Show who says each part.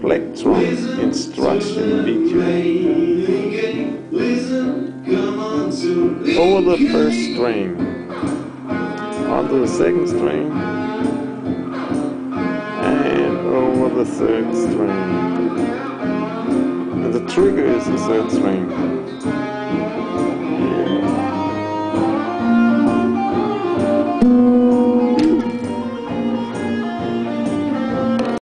Speaker 1: plectrum instruction video. Over the first string, onto the second string, and over the third string. And the trigger is the third string.